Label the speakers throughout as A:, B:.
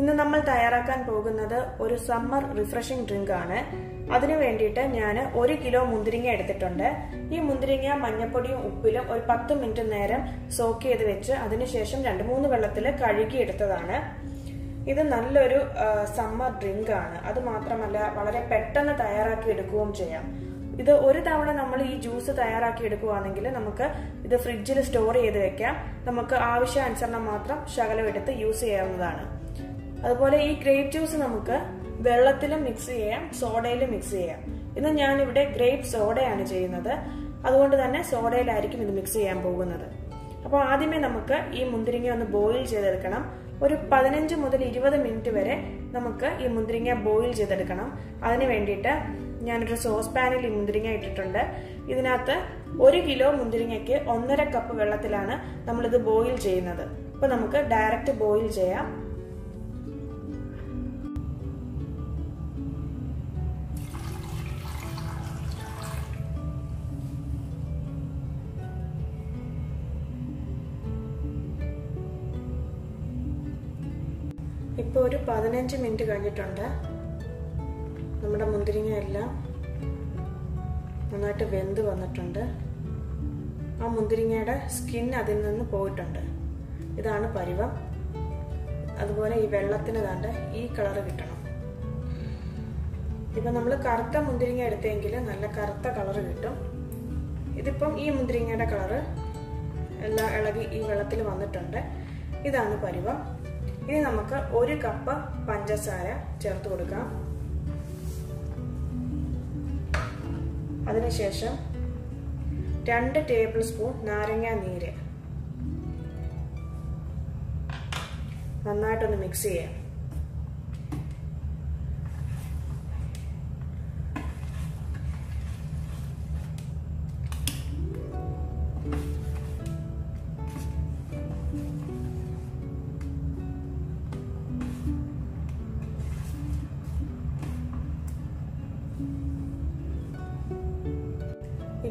A: ഇന്ന് നമ്മൾ തയ്യാറാക്കാൻ പോകുന്നത് ഒരു സമ്മർ റിഫ്രഷിംഗ് ഡ്രിങ്ക് ആണ് അതിനു വേണ്ടിയിട്ട് ഞാൻ ഒരു കിലോ മുന്തിരിങ്ങ എടുത്തിട്ടുണ്ട്. ഈ മുന്തിരിങ്ങ മഞ്ഞപ്പൊടിയും ഉപ്പിലും ഒരു പത്ത് മിനിറ്റ് നേരം സോക്ക് ചെയ്ത് വെച്ച് അതിനുശേഷം രണ്ട് മൂന്ന് വെള്ളത്തിൽ കഴുകി എടുത്തതാണ്. ഇത് നല്ലൊരു സമ്മർ ഡ്രിങ്ക് ആണ് അത് മാത്രമല്ല വളരെ പെട്ടെന്ന് തയ്യാറാക്കി എടുക്കുകയും ചെയ്യാം. ഇത് ഒരു തവണ നമ്മൾ ഈ ജ്യൂസ് തയ്യാറാക്കി എടുക്കുകയാണെങ്കിൽ നമുക്ക് ഇത് ഫ്രിഡ്ജിൽ സ്റ്റോർ ചെയ്ത് വെക്കാം. നമുക്ക് ആവശ്യാനുസരണം മാത്രം ശകലം എടുത്ത് യൂസ് ചെയ്യാവുന്നതാണ്. അതുപോലെ ഈ ഗ്രേപ്പ് ജ്യൂസ് നമുക്ക് വെള്ളത്തിലും മിക്സ് ചെയ്യാം സോഡയിലും മിക്സ് ചെയ്യാം. ഇന്ന് ഞാനിവിടെ ഗ്രേപ്പ് സോഡയാണ് ചെയ്യുന്നത്. അതുകൊണ്ട് തന്നെ സോഡയിലായിരിക്കും ഇത് മിക്സ് ചെയ്യാൻ പോകുന്നത്. അപ്പോൾ ആദ്യമേ നമുക്ക് ഈ മുന്തിരിങ്ങ ഒന്ന് ബോയിൽ ചെയ്തെടുക്കണം. ഒരു പതിനഞ്ച് മുതൽ ഇരുപത് മിനിറ്റ് വരെ നമുക്ക് ഈ മുന്തിരിങ്ങ ബോയിൽ ചെയ്തെടുക്കണം. അതിന് വേണ്ടിയിട്ട് ഞാനൊരു സോസ് പാനിൽ ഈ മുന്തിരിങ്ങ ഇട്ടിട്ടുണ്ട്. ഇതിനകത്ത് ഒരു കിലോ മുന്തിരിങ്ങയ്ക്ക് ഒന്നര കപ്പ് വെള്ളത്തിലാണ് നമ്മളിത് ബോയിൽ ചെയ്യുന്നത്. അപ്പൊ നമുക്ക് ഡയറക്റ്റ് ബോയിൽ ചെയ്യാം. ഇപ്പോൾ ഒരു പതിനഞ്ച് മിനിറ്റ് കഴിഞ്ഞിട്ടുണ്ട്. നമ്മുടെ മുന്തിരിങ്ങ എല്ലാം നന്നായിട്ട് വെന്ത് വന്നിട്ടുണ്ട്. ആ മുന്തിരിങ്ങയുടെ സ്കിൻ അതിൽ നിന്ന് പോയിട്ടുണ്ട്. ഇതാണ് പരിവം. അതുപോലെ ഈ വെള്ളത്തിന് താണ്ട് ഈ കളർ കിട്ടണം. ഇപ്പം നമ്മൾ കറുത്ത മുന്തിരിങ്ങ എടുത്തെങ്കിൽ നല്ല കറുത്ത കളർ കിട്ടും. ഇതിപ്പം ഈ മുന്തിരിങ്ങയുടെ കളറ് എല്ലാം ഇളകി ഈ വെള്ളത്തിൽ വന്നിട്ടുണ്ട്. ഇതാണ് പരിവം. ഇനി നമുക്ക് ഒരു കപ്പ് പഞ്ചസാര ചേർത്ത് കൊടുക്കാം. അതിനുശേഷം രണ്ട് ടേബിൾ സ്പൂൺ നാരങ്ങ നീര് നന്നായിട്ടൊന്ന് മിക്സ് ചെയ്യാം.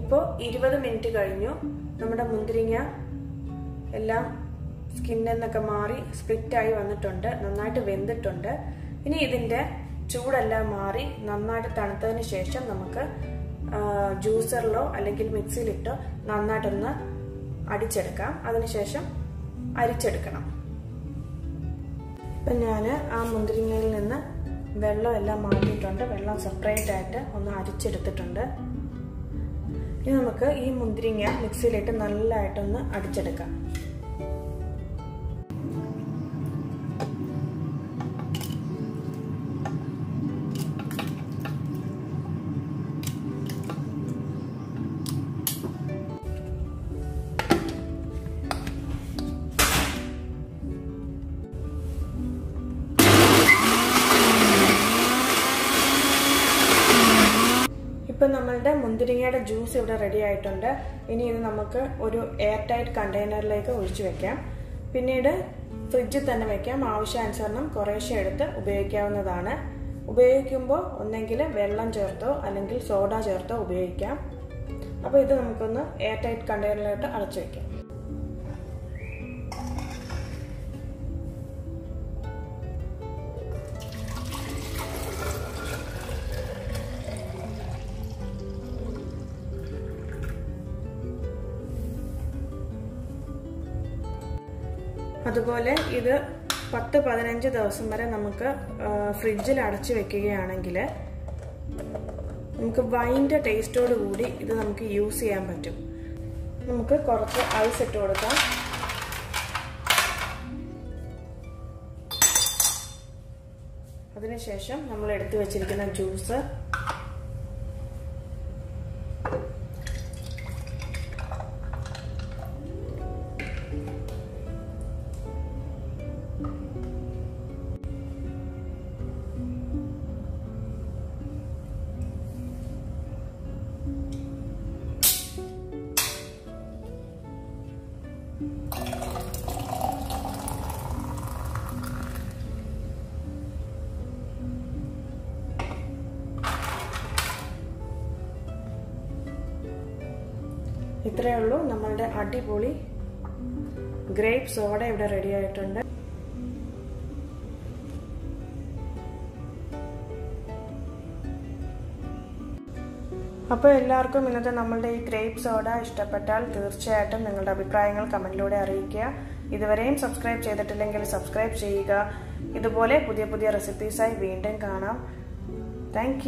A: ഇപ്പോൾ ഇരുപത് മിനിറ്റ് കഴിഞ്ഞു. നമ്മുടെ മുന്തിരിങ്ങ എല്ലാം സ്കിന്നൊക്കെ മാറി സ്പ്ലിറ്റായി വന്നിട്ടുണ്ട്. നന്നായിട്ട് വെന്തിട്ടുണ്ട്. ഇനി ഇതിന്റെ ചൂടെല്ലാം മാറി നന്നായിട്ട് തണുത്തതിന് ശേഷം നമുക്ക് ജ്യൂസറിലോ അല്ലെങ്കിൽ മിക്സിയിലിട്ടോ നന്നായിട്ടൊന്ന് അടിച്ചെടുക്കാം. അതിനുശേഷം അരിച്ചെടുക്കണം. ഇപ്പം ഞാൻ ആ മുന്തിരിങ്ങയിൽ നിന്ന് വെള്ളം എല്ലാം മാറ്റിയിട്ടുണ്ട്. വെള്ളം സെപ്പറേറ്റ് ആയിട്ട് ഒന്ന് അരിച്ചെടുത്തിട്ടുണ്ട്. ഇനി നമുക്ക് ഈ മുന്തിരിങ്ങ മിക്സിയിലിട്ട് നല്ലതായിട്ടൊന്ന് അടിച്ചെടുക്കാം. ഇപ്പം നമ്മളുടെ മുന്തിരിങ്ങയുടെ ജ്യൂസ് ഇവിടെ റെഡി ആയിട്ടുണ്ട്. ഇനി ഇത് നമുക്ക് ഒരു എയർ ടൈറ്റ് കണ്ടെയ്നറിലേക്ക് ഒഴിച്ചു വെക്കാം. പിന്നീട് ഫ്രിഡ്ജിൽ തന്നെ വെക്കാം. ആവശ്യാനുസരണം കുറേശ്ശെ എടുത്ത് ഉപയോഗിക്കാവുന്നതാണ്. ഉപയോഗിക്കുമ്പോൾ ഒന്നെങ്കിൽ വെള്ളം ചേർത്തോ അല്ലെങ്കിൽ സോഡ ചേർത്തോ ഉപയോഗിക്കാം. അപ്പോൾ ഇത് നമുക്കൊന്ന് എയർ ടൈറ്റ് കണ്ടെയ്നറിലോട്ട് അടച്ചു വെക്കാം. അതുപോലെ ഇത് പത്ത് പതിനഞ്ച് ദിവസം വരെ നമുക്ക് ഫ്രിഡ്ജിൽ അടച്ചു വെക്കുകയാണെങ്കിൽ നമുക്ക് വൈന്റെ ടേസ്റ്റോട് കൂടി ഇത് നമുക്ക് യൂസ് ചെയ്യാൻ പറ്റും. നമുക്ക് കുറച്ച് ഐസ് ഇട്ട് കൊടുക്കാം. അതിനുശേഷം നമ്മൾ എടുത്തു വെച്ചിരിക്കുന്ന ജ്യൂസ് ഇത്രയേ ഉള്ളൂ. നമ്മളുടെ അടിപൊളി ഗ്രേപ്പ് സോഡ ഇവിടെ റെഡി ആയിട്ടുണ്ട്. അപ്പോൾ എല്ലാവർക്കും ഇന്നത്തെ നമ്മളുടെ ഈ ഗ്രേപ്പ് സോഡ ഇഷ്ടപ്പെട്ടാൽ തീർച്ചയായിട്ടും നിങ്ങളുടെ അഭിപ്രായങ്ങൾ കമന്റിലൂടെ അറിയിക്കുക. ഇതുവരെയും സബ്സ്ക്രൈബ് ചെയ്തിട്ടില്ലെങ്കിൽ സബ്സ്ക്രൈബ് ചെയ്യുക. ഇതുപോലെ പുതിയ പുതിയ റെസിപ്പീസായി വീണ്ടും കാണാം. താങ്ക്